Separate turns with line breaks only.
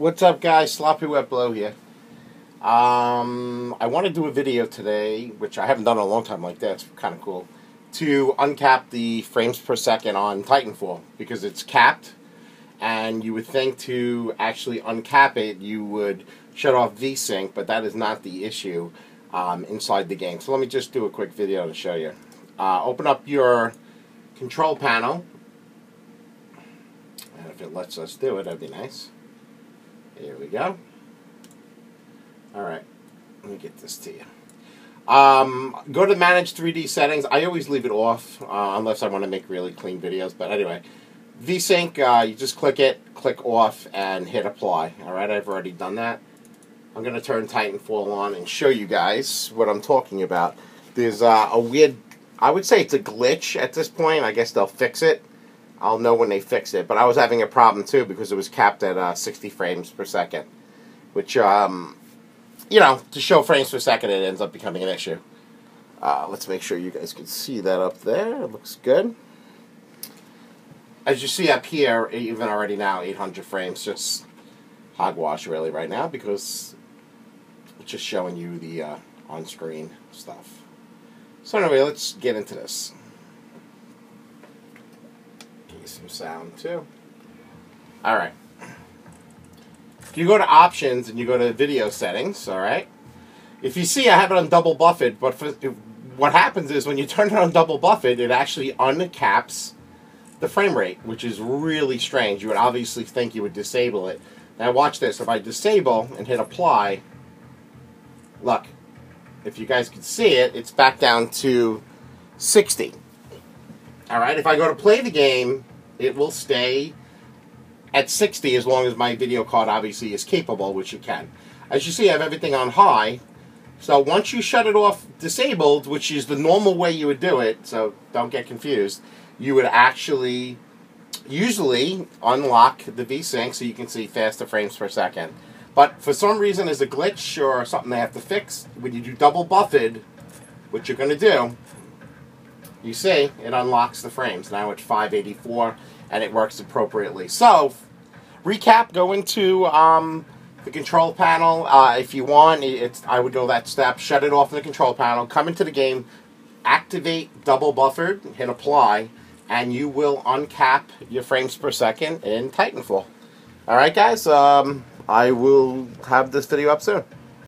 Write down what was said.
What's up, guys? Sloppy Wet Blow here. Um, I want to do a video today, which I haven't done in a long time like that. It's kind of cool. To uncap the frames per second on Titanfall because it's capped, and you would think to actually uncap it, you would shut off VSync, but that is not the issue um, inside the game. So let me just do a quick video to show you. Uh, open up your control panel, and if it lets us do it, that'd be nice. Go. All right, let me get this to you. Um, go to Manage 3D Settings. I always leave it off uh, unless I want to make really clean videos. But anyway, VSync, uh, you just click it, click off, and hit Apply. All right, I've already done that. I'm going to turn Titanfall on and show you guys what I'm talking about. There's uh, a weird, I would say it's a glitch at this point. I guess they'll fix it. I'll know when they fix it. But I was having a problem too because it was capped at uh, 60 frames per second, which, um, you know, to show frames per second, it ends up becoming an issue. Uh, let's make sure you guys can see that up there. It looks good. As you see up here, even already now, 800 frames, just hogwash really right now because it's just showing you the uh, on-screen stuff. So anyway, let's get into this some sound too. Alright. If you go to options and you go to video settings, alright, if you see I have it on double buffered, but for, what happens is when you turn it on double buffered, it actually uncaps the frame rate, which is really strange. You would obviously think you would disable it. Now watch this. If I disable and hit apply, look, if you guys can see it, it's back down to 60. Alright, if I go to play the game, it will stay at 60 as long as my video card obviously is capable, which it can. As you see, I have everything on high. So once you shut it off disabled, which is the normal way you would do it, so don't get confused, you would actually usually unlock the VSync so you can see faster frames per second. But for some reason, there's a glitch or something they have to fix. When you do double buffered, which you're going to do, you see it unlocks the frames. Now it's 584 and it works appropriately. So, recap, go into um, the control panel. Uh, if you want, it's, I would go that step, shut it off in the control panel, come into the game, activate double buffered, hit apply, and you will uncap your frames per second in Titanfall. Alright guys, um, I will have this video up soon.